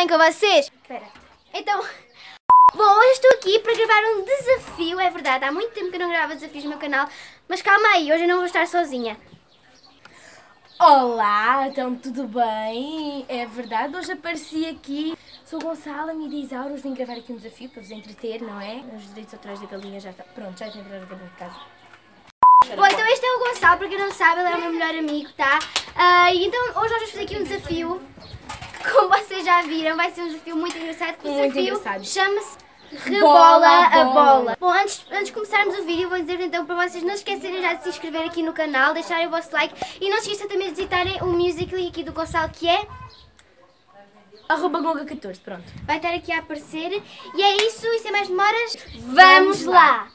bem com vocês? Espera. Então, bom, hoje estou aqui para gravar um desafio, é verdade, há muito tempo que eu não gravo desafios no meu canal, mas calma aí, hoje eu não vou estar sozinha. Olá, então tudo bem? É verdade, hoje apareci aqui. Sou Gonçalo, me diz Auros, vim gravar aqui um desafio para vos entreter, não é? Os direitos autorais da galinha já está. Pronto, já está entrando galinha de casa. Bom, então este é o Gonçalo, para quem não sabe, ele é o meu melhor amigo, tá? E então hoje nós vamos fazer aqui um desafio, já viram, vai ser um desafio muito engraçado. O Muito engraçado. chama-se Rebola a bola. bola. Bom, antes, antes de começarmos o vídeo, vou dizer então para vocês não esquecerem já de se inscrever aqui no canal, deixarem o vosso like e não se esqueçam também de visitarem o Musical.ly aqui do Gonçalo, que é... Arroba Gonga14, pronto. vai estar aqui a aparecer. E é isso, e sem mais demoras, vamos lá!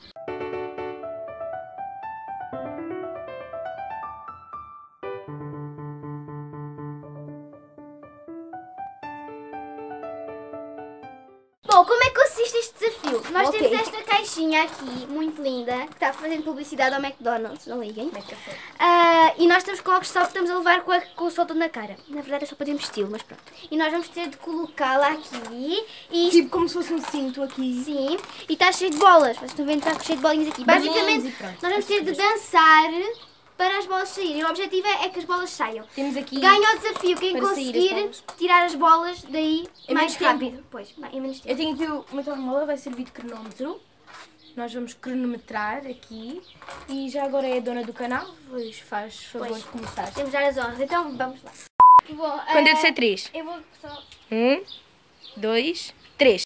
Bom, como é que consiste este desafio? Nós Ok. temos esta caixinha aqui, muito linda, que está fazendo publicidade ao McDonald's, não liguem. Ah, e nós temos cocos só que estamos a levar com, a- com o sol todo na cara. Na verdade é só para termos estilo, mas pronto. E nós vamos ter de colocá-la aqui e Tipo como se fosse um cinto aqui. Sim, e está cheio de bolas. Vocês estão vendo que está cheio de bolinhas aqui. Basicamente, nós vamos ter de dançar para as bolas saírem. O objetivo é, é que as bolas saiam. Temos aqui. Ganha o desafio quem as conseguir bolas. tirar as bolas daí Em mais menos tempo. rápido. Pois, em menos tempo. Eu tenho aqui o meu telemóvel, vai servir de cronómetro. Nós vamos cronometrar aqui. E já agora é a dona do canal, pois faz favor Pois. de começar. Temos já as honras, então vamos lá. Bom, Quando eu eh, disser três. Eu vou só... Um, dois, três.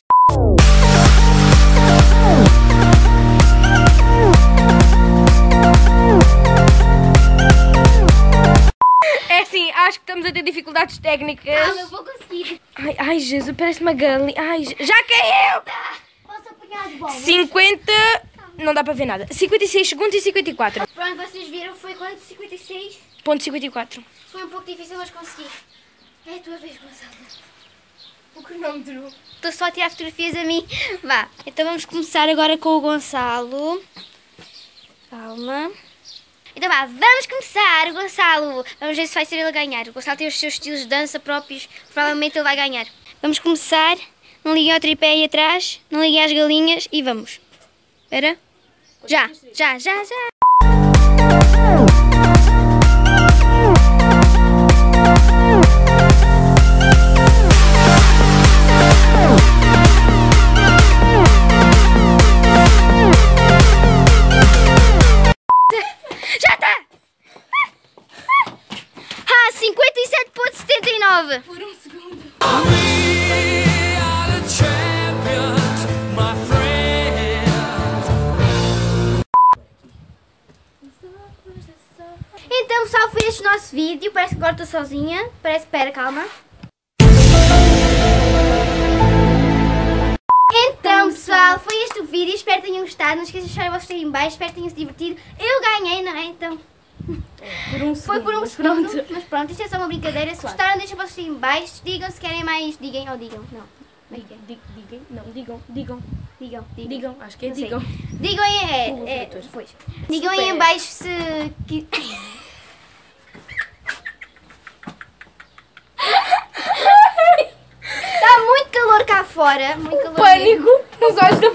Estamos a ter dificuldades técnicas. Ah, eu vou conseguir. Ai, ai Jesus, parece uma galinha. Ai, já caiu! Posso apanhar as bolas? 50. Não dá para ver nada. 56 segundos e 54. Pronto, vocês viram, foi quanto? 56? Ponto 54. Foi um pouco difícil, mas consegui. É a tua vez, Gonçalo. O cronómetro. Estou só a tirar fotografias a mim. Vá, então vamos começar agora com o Gonçalo. Calma. Então vá, vamos começar, Gonçalo. Vamos ver se vai ser ele a ganhar. O Gonçalo tem os seus estilos de dança próprios. Provavelmente ele vai ganhar. Vamos começar. Não liguem ao tripé aí atrás. Não liguem às galinhas e vamos. Espera. Já, já, já, já. 57.79. Por um segundo. Então, pessoal, foi este nosso vídeo. Parece que agora estou sozinha. Parece, espera, calma. Então, pessoal, foi este o vídeo. Espero que tenham gostado. Não esqueçam de deixar o vosso aí em baixo. Espero que tenham se divertido. Eu ganhei, não é? Então, Por um foi por um mas segundo. Pronto. Mas pronto, isto é só uma brincadeira. Se gostaram, deixem aí em baixo. Digam se querem mais. Digam ou digam. Não. Digam, dig- digam, não, digam, digam, Digam, digam. digam, acho que é digam. Digam é, é, pois. Digam aí em baixo se... que- Está muito calor cá fora, muito calor. mesmo. Pânico nos olhos da